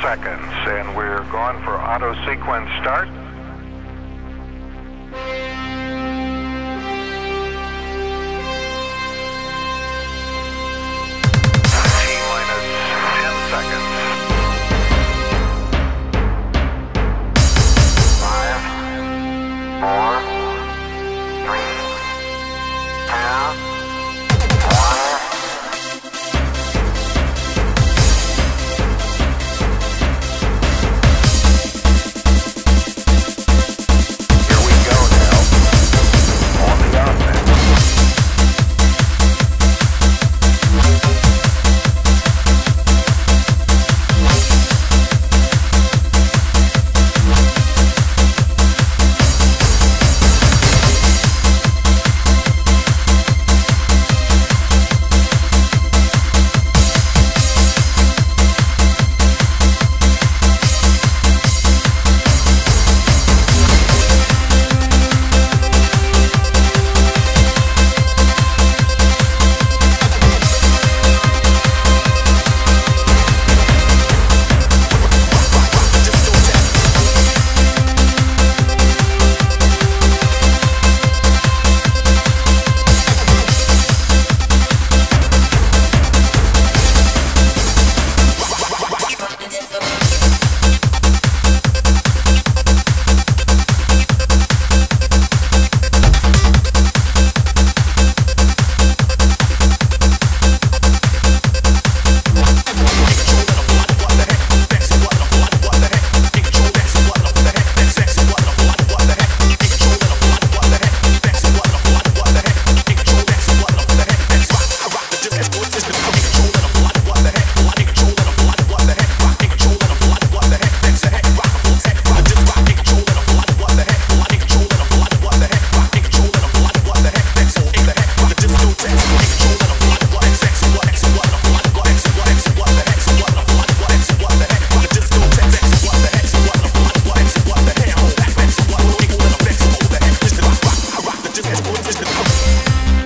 seconds, and we're going for auto sequence start. voice is the